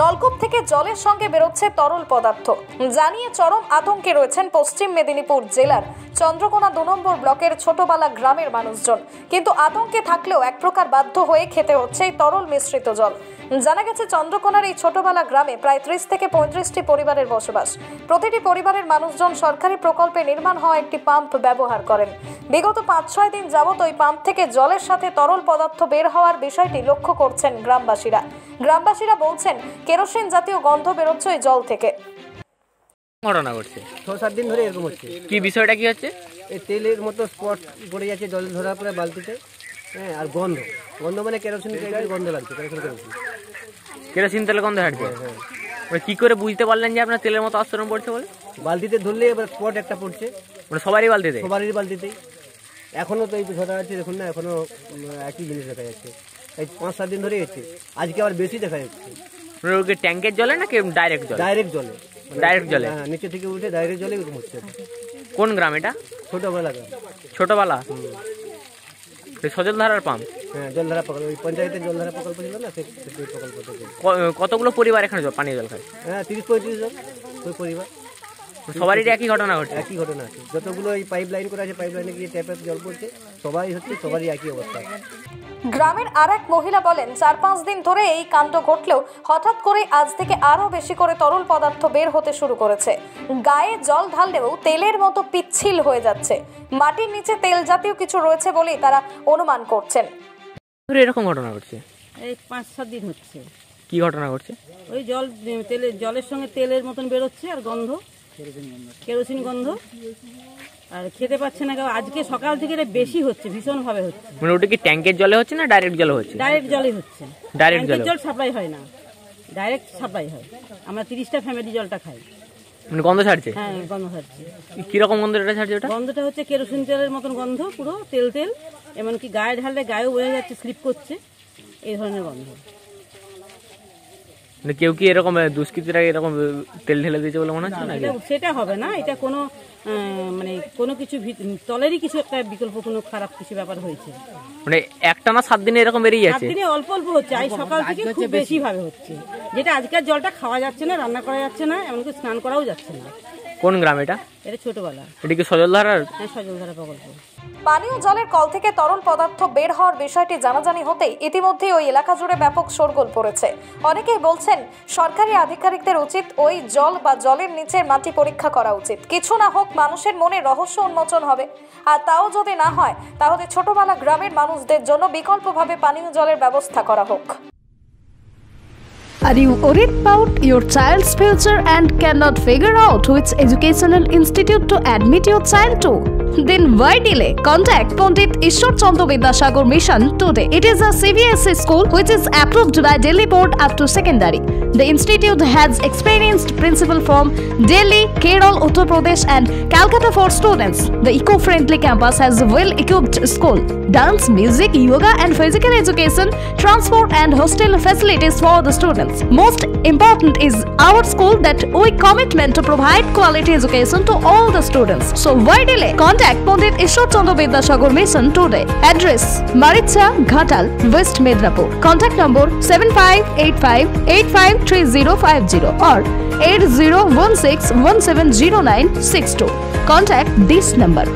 নলকূপ থেকে জলের সঙ্গে বেরোচ্ছে তরল পদার্থ। জানিয়ে চরম আতঙ্কে রয়েছেন পশ্চিম মেদিনীপুর জেলার চন্দ্রকোনা দু নম্বর ব্লকের ছোটবালা গ্রামের মানুষজন। কিন্তু আতঙ্কে থাকলেও এক প্রকার বাধ্য হয়ে খেতে হচ্ছে এই তরল মিশ্রিত জল। জানা গেছে চন্দ্রকোনার এই ছোটবেলা গ্রামে প্রায় ত্রিশ থেকে পঁয়ত্রিশটি পরিবারের বসবাস। প্রতিটি পরিবারের মানুষজন সরকারি প্রকল্পে নির্মাণ হওয়া একটি পাম্প ব্যবহার করেন। বিগত পাঁচ ছয় দিন যাবত ওই পাম্প থেকে জলের সাথে তরল পদার্থ বের হওয়ার বিষয়টি লক্ষ্য করছেন গ্রামবাসীরা। গ্রামবাসীরা বলছেন কেরোসিন জাতীয় গন্ধ বেরোচ্ছে ওই জল থেকে। ঘটনা ঘটছে? ছ সাত দিন ধরে এরকম হচ্ছে। কি বিষয়টা কি হচ্ছে? এই তেলের মতো স্পট পড়ে যাচ্ছে জল ধরার পরে বালতিতে। হ্যাঁ আর গন্ধ। গন্ধ মানে কেরোসিন টাইপের গন্ধ লাগছে কেরোসিন কেরোসিন। কেরোসিন তেলে গন্ধ হাঁটছে? মানে কি করে বুঝতে পারলেন যে আপনার তেলের মতো আস্তরণ পড়ছে বলে? বালতিতে ধরলে এবার স্পট একটা পড়ছে। মানে সবারই বালতিতে? সবারই বালতিতেই। এখনও তো এই ধরা আছে দেখুন না এখনও একই জিনিস দেখা যাচ্ছে। এই পাঁচ সাত দিন ধরে হচ্ছে আজকে আবার বেশি দেখা যাচ্ছে। মানে ওকে ট্যাঙ্কের জলে না কি ডাইরেক্ট জলে? ডাইরেক্ট জলে। ডাইরেক্ট জলে? হ্যাঁ নিচে থেকে উঠে ডাইরেক্ট জলে এরকম হচ্ছে। কোন গ্রাম এটা? ছোটবেলা গ্রাম। ছোটবেলা? সজল ধারার পাম্প? হ্যাঁ জলধারা প্রকল্প ওই পঞ্চায়েতের জলধারা প্রকল্প ছিল না সেই সেই প্রকল্প কতগুলো পরিবার এখানে জল- পানীয় জল খায়? হ্যাঁ তিরিশ পঁয়ত্রিশ জন ওই পরিবার। সবারই একই ঘটনা ঘটছে। একই ঘটনা আছে। যতগুলো এই পাইপ লাইন করা আছে পাইপ লাইনে গিয়ে ট্যাপে জল পড়ছে সবাই হচ্ছে সবারই একই অবস্থা। গ্রামের আর এক মহিলা বলেন চার পাঁচ দিন ধরে এই কাণ্ড ঘটলেও হঠাৎ করে আজ থেকে আরও বেশি করে তরল পদার্থ বের হতে শুরু করেছে। গায়ে জল ঢাললেও তেলের মতো পিচ্ছিল হয়ে যাচ্ছে। মাটির নিচে তেল জাতীয় কিছু রয়েছে বলেই তারা অনুমান করছেন। ধরে এরকম ঘটনা ঘটছে? এই পাঁচ সাত দিন হচ্ছে। কি ঘটনা ঘটছে? ওই জল তেলের জলের সঙ্গে তেলের মতন বেরোচ্ছে আর গন্ধ। কেরোসিন গন্ধ। আর খেতে পাচ্ছে না কেউ? আজকে সকাল থেকে এটা বেশি হচ্ছে ভীষণ ভাবে হচ্ছে। মানে ওটা কি ট্যাঙ্কের জলে হচ্ছে না ডাইরেক্ট জলে হচ্ছে? ডাইরেক্ট জলই হচ্ছে। ট্যাঙ্কের জলে? জল সাপ্লাই হয় না। ডাইরেক্ট সাপ্লাই হয়। আমরা তিরিশটা ফ্যামিলি জলটা খাই। মানে গন্ধ ছাড়ছে? হ্যাঁ গন্ধ ছাড়ছে। কীরকম গন্ধ এটা ছাড়ছে ওটা? গন্ধটা হচ্ছে কেরোসিন তেলের মতন গন্ধ পুরো তেল তেল। এমনকি গায়ে ঢাললে গায়েও বোঝা যাচ্ছে স্লিপ করছে। এই ধরনের গন্ধ। কেউ কি এরকম দুষ্কৃতিরা এরকম তেল ঢেলে দিয়েছে বলে মনে হচ্ছে না সেটা হবে না এটা কোনো মানে কোনো কিছু তলেরই কিছু একটা বিকল্প কোনো খারাপ কিছু ব্যাপার হয়েছে। মানে একটা না সাত দিনে এরকম বেরিয়ে যাচ্ছে? দিনে অল্প অল্প হচ্ছে আজ সকাল থেকে খুব বেশি। ভাবে হচ্ছে। যেটা আজকের জলটা খাওয়া যাচ্ছে না রান্না করা যাচ্ছে না এমনকি স্নান করাও যাচ্ছে না। কোন গ্রাম এটা? এটা ছোটবেলা। এটা কি সজলধারার? হ্যাঁ সজলধারা প্রকল্প। পানীয় জলের কল থেকে তরল পদার্থ বের হওয়ার বিষয়টি জানাজানি হতেই ইতিমধ্যে ওই এলাকা জুড়ে ব্যাপক শোরগোল পড়েছে। অনেকেই বলছেন সরকারি আধিকারিকদের উচিত ওই জল বা জলের নিচের মাটি পরীক্ষা করা উচিত। কিছু না হোক মানুষের মনে রহস্য উন্মোচন হবে। আর তাও যদি না হয় তাহলে ছোটবেলা গ্রামের মানুষদের জন্য বিকল্পভাবে পানীয় জলের ব্যবস্থা করা হোক। Are you worried about your child's future and cannot figure out which educational institute to admit your child to? Then why delay? Contact Pandit Ishwar Chandra Vidyasagar Mission today. It is a CBSE school which is approved by Delhi Board up to secondary. The institute has experienced principal from Delhi, Kerala, Uttar Pradesh and Calcutta for students. The eco-friendly campus has well-equipped school, dance, music, yoga and physical education, transport and hostel facilities for the students. Most important is our school that we commitment to provide quality education to all the students. So why delay? Contact এক Pandit Ishwarchandra Vidyasagar mission today address Maricha Ghatal west Medinipur contact number seven five eight five eight five three zero five zero or eight zero one six one seven zero nine six two contact this number